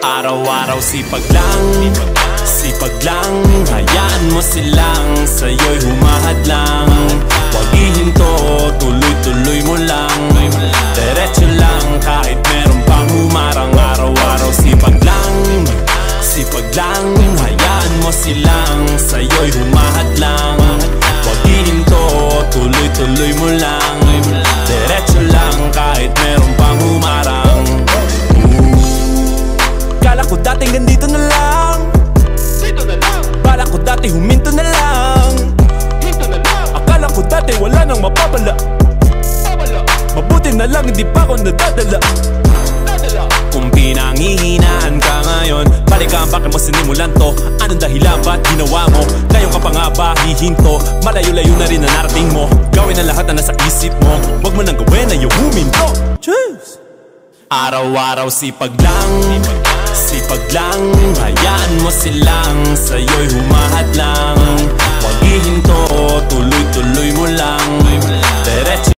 Araw-araw sipag lang Sipag lang. Hayaan mo silang Sa'yo'y humahad lang Huwag ihinto Tuloy-tuloy mo lang. Diretso lang Kahit meron pang humarang. Araw-araw sipag lang Sipag lang. Hayaan mo silang Sa'yo'y humahad lang Huwag ihinto Tuloy-tuloy mo lang ko dating ganito na lang. Dito na lang, Bala ko dati huminto na lang. Dito na lang. Akala ko dati wala nang mapapala. Babala, Mabuti na lang hindi pa ako nadadala. Dadala Kung pinangihinaan ka ngayon Balikan bakit mo sinimulan to. Anong dahilan ba't ginawa mo? Ngayon ka pa nga ba hihinto? Malayo-layo na rin na narating mo. Gawin ang lahat na nasa isip mo. Huwag mo nang gawin na yung huminto. Cheers! Araw-araw sipag lang silang Sa'yo'y humahad lang. Huwag